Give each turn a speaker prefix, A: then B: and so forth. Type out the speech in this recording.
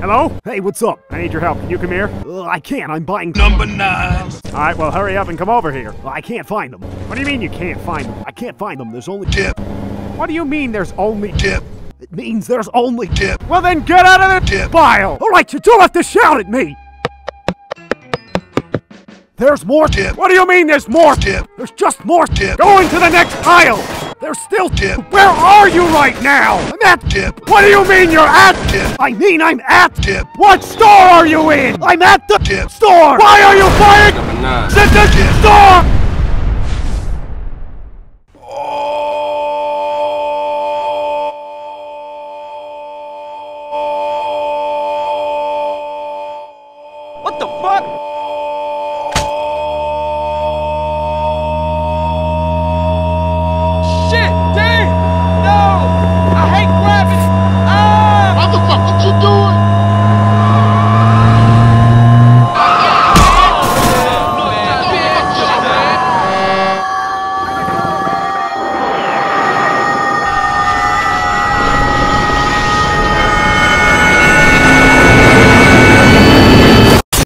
A: Hello? Hey, what's up? I need your help. Can you come here? Uh, I can't. I'm buying.
B: Number nine.
A: All right, well, hurry up and come over here. I can't find them. What do you mean you can't find them? I can't find them. There's only.
B: Tip.
A: What do you mean there's only.
B: Tip.
A: It means there's only.
B: Tip.
A: Well, then get out of the
B: Tip.
A: pile! All right, you don't have to shout at me! There's more
B: shit.
A: What do you mean there's more
B: shit?
A: There's just more
B: shit.
A: Going to the next aisle. There's still
B: shit.
A: Where are you right now? I'm at
B: shit.
A: What do you mean you're at? I mean I'm at. What store are you in? I'm at the
B: shit
A: store. Why are you buying?
C: Number
A: the store. What the fuck?